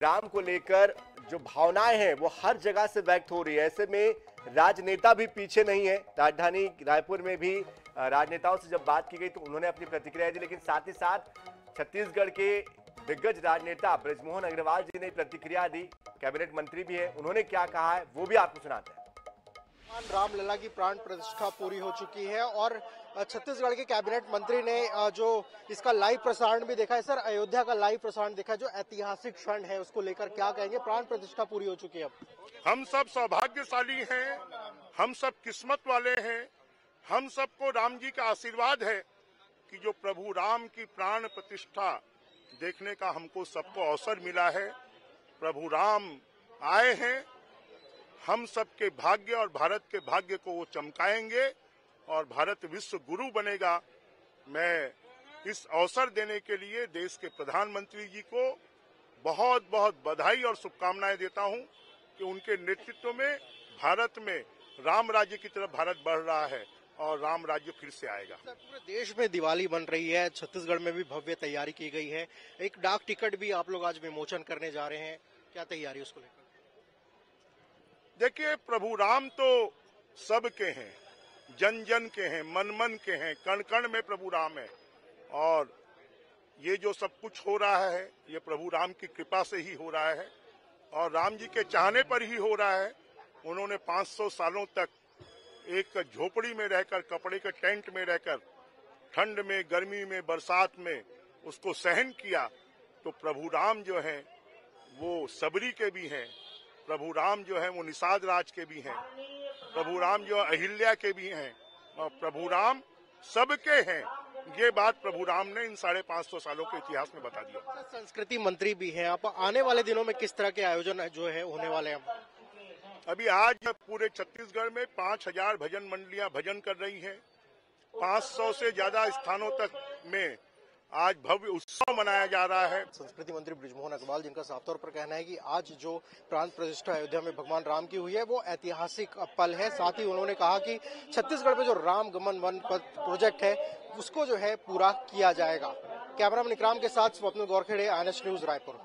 राम को लेकर जो भावनाएँ हैं, वो हर जगह से व्यक्त हो रही है। ऐसे में राजनेता भी पीछे नहीं है। राजधानी रायपुर में भी राजनेताओं से जब बात की गई तो उन्होंने अपनी प्रतिक्रिया दी, लेकिन साथ ही साथ छत्तीसगढ़ के दिग्गज राजनेता ब्रजमोहन अग्रवाल जी ने प्रतिक्रिया दी। कैबिनेट मंत्री भी है, उन्होंने क्या कहा है, वो भी आपको सुनाते हैं। रामलला की प्राण प्रतिष्ठा पूरी हो चुकी है और छत्तीसगढ़ के कैबिनेट मंत्री ने जो इसका लाइव प्रसारण भी देखा है, सर, अयोध्या का लाइव प्रसारण देखा जो ऐतिहासिक क्षण है, उसको लेकर क्या कहेंगे? प्राण प्रतिष्ठा पूरी हो चुकी है अब। हम सब सौभाग्यशाली हैं, हम सब किस्मत वाले हैं, हम सबको राम जी का आशीर्वाद है कि जो प्रभु राम की प्राण प्रतिष्ठा देखने का हमको सबको अवसर मिला है। प्रभु राम आए हैं हम सबके भाग्य और भारत के भाग्य को वो चमकाएँगे और भारत विश्व गुरु बनेगा। मैं इस अवसर देने के लिए देश के प्रधानमंत्री जी को बहुत बहुत बधाई और शुभकामनाएँ देता हूँ कि उनके नेतृत्व में भारत में राम राज्य की तरफ़ भारत बढ़ रहा है और राम राज्य फिर से आएगा। पूरे देश में दिवाली बन रही है, छत्तीसगढ़ में भी भव्य तैयारी की गई है। एक डाक टिकट भी आप लोग आज विमोचन करने जा रहे हैं। क्या तैयारी उसको लेकर? देखिए, प्रभु राम तो सबके हैं जन जन के हैं मन मन के हैं कण कण में प्रभु राम है। और ये जो सब कुछ हो रहा है, ये प्रभु राम की कृपा से ही हो रहा है और राम जी के चाहने पर ही हो रहा है। उन्होंने 500 सालों तक एक झोपड़ी में रहकर, कपड़े के टेंट में रहकर, ठंड में, गर्मी में, बरसात में उसको सहन किया। तो प्रभु राम जो हैं, वो सबरी के भी हैं। प्रभु राम जो है वो निषाद राज के भी हैं। प्रभु राम जो अहिल्या के भी हैं। और प्रभु राम सबके हैं। ये बात प्रभु राम ने इन साढ़े पाँच सौ सालों के इतिहास में बता दिया। संस्कृति मंत्री भी हैं। आप आने वाले दिनों में किस तरह के आयोजन जो है होने वाले हैं? अभी आज पूरे छत्तीसगढ़ में पाँच हज़ार भजन मंडलियाँ भजन कर रही हैं। 500 से ज़्यादा स्थानों तक में आज भव्य उत्सव मनाया जा रहा है। संस्कृति मंत्री ब्रिजमोहन अग्रवाल, जिनका साफ़ तौर पर कहना है कि आज जो प्रांत प्रतिष्ठा अयोध्या में भगवान राम की हुई है, वो ऐतिहासिक पल है। साथ ही उन्होंने कहा कि छत्तीसगढ़ में जो राम गमन वन प्रोजेक्ट है, उसको जो है पूरा किया जाएगा। कैमरा मैन इकराम के साथ स्वप्न गौरखेड़े आई न्यूज़ रायपुर।